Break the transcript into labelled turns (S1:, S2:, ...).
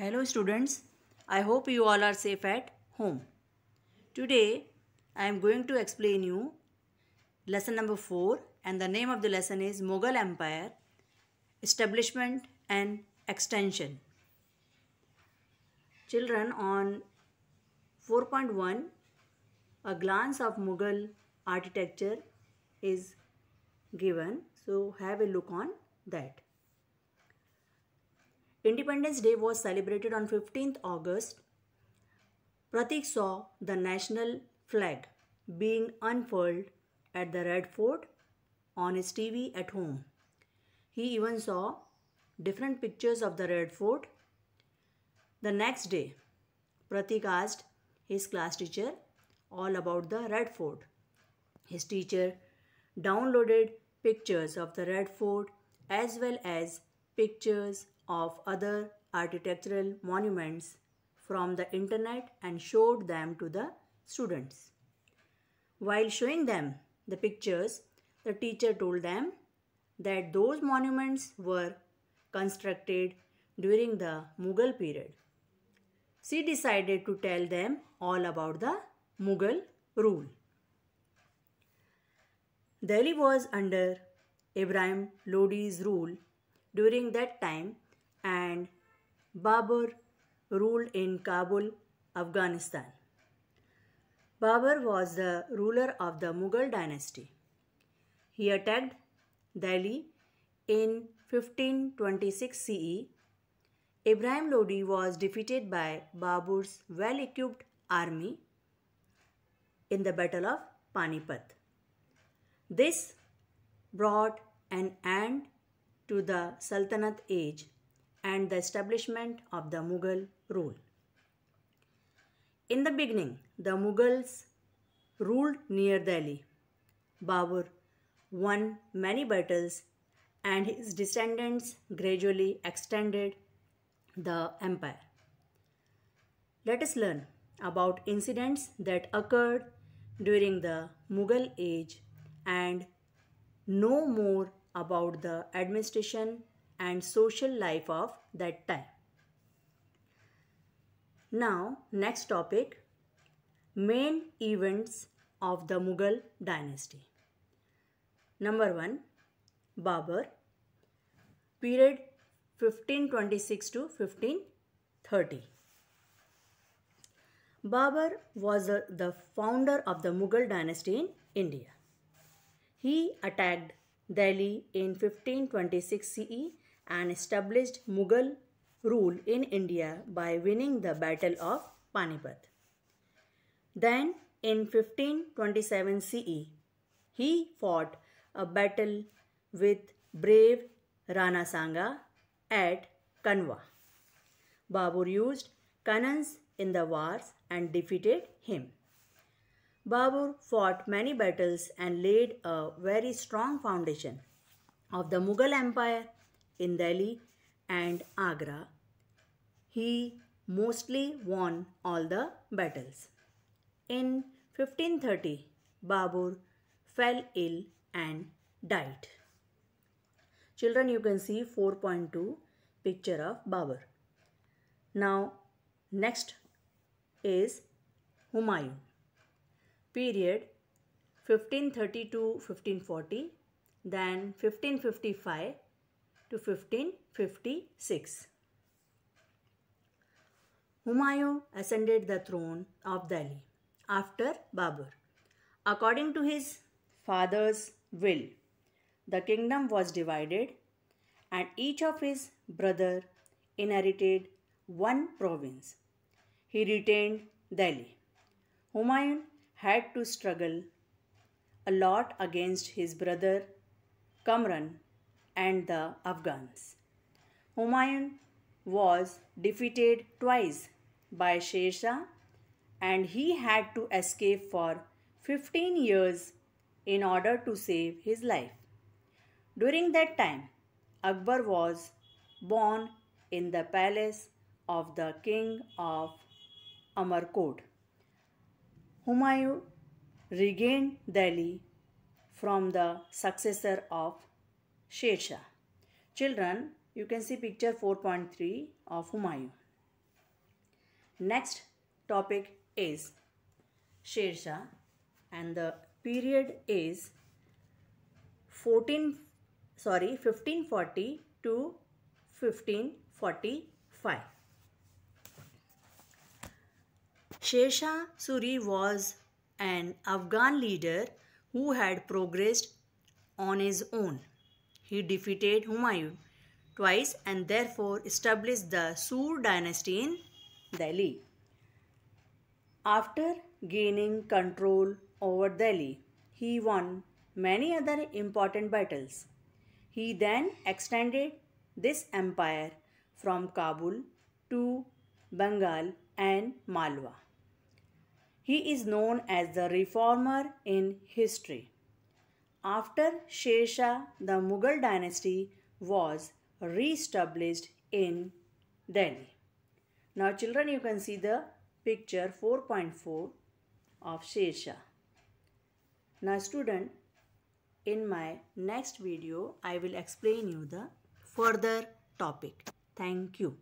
S1: Hello students, I hope you all are safe at home. Today I am going to explain you lesson number 4 and the name of the lesson is Mughal Empire Establishment and Extension. Children on 4.1 a glance of Mughal architecture is given so have a look on that. Independence Day was celebrated on 15th August. Pratik saw the national flag being unfurled at the Red Fort on his TV at home. He even saw different pictures of the Red Fort. The next day, Pratik asked his class teacher all about the Red Fort. His teacher downloaded pictures of the Red Fort as well as pictures of other architectural monuments from the internet and showed them to the students. While showing them the pictures, the teacher told them that those monuments were constructed during the Mughal period. She decided to tell them all about the Mughal rule. Delhi was under Ibrahim Lodi's rule during that time and Babur ruled in Kabul, Afghanistan. Babur was the ruler of the Mughal dynasty. He attacked Delhi in 1526 CE. Ibrahim Lodi was defeated by Babur's well-equipped army in the Battle of Panipat. This brought an end to the Sultanate age and the establishment of the Mughal rule. In the beginning, the Mughals ruled near Delhi. Babur won many battles and his descendants gradually extended the empire. Let us learn about incidents that occurred during the Mughal age and know more about the administration and social life of that time. Now, next topic main events of the Mughal dynasty. Number 1 Babur period 1526 to 1530. Babur was uh, the founder of the Mughal dynasty in India. He attacked Delhi in 1526 CE and established Mughal rule in India by winning the Battle of Panipat. Then in 1527 CE, he fought a battle with brave Rana Sanga at Kanwa. Babur used cannons in the wars and defeated him. Babur fought many battles and laid a very strong foundation of the Mughal Empire in Delhi and Agra. He mostly won all the battles. In 1530, Babur fell ill and died. Children, you can see 4.2 picture of Babur. Now, next is Humayun. Period 1530 to 1540, then 1555 to 1556. Humayun ascended the throne of Delhi after Babur. According to his father's will, the kingdom was divided and each of his brother inherited one province. He retained Delhi. Humayun had to struggle a lot against his brother Kamran and the Afghans. Humayun was defeated twice by Sher Shah and he had to escape for 15 years in order to save his life. During that time, Akbar was born in the palace of the king of Amarkot. Humayun regained Delhi from the successor of Sher Shah. Children, you can see picture 4.3 of Humayun. Next topic is Sher Shah and the period is 14 sorry 1540 to 1545. Sher Shah Suri was an Afghan leader who had progressed on his own. He defeated Humayun twice and therefore established the Sur dynasty in Delhi. After gaining control over Delhi, he won many other important battles. He then extended this empire from Kabul to Bengal and Malwa. He is known as the reformer in history. After Sher Shah, the Mughal dynasty was re-established in Delhi. Now children you can see the picture 4.4 of Sher Shah. Now student in my next video I will explain you the further topic. Thank you.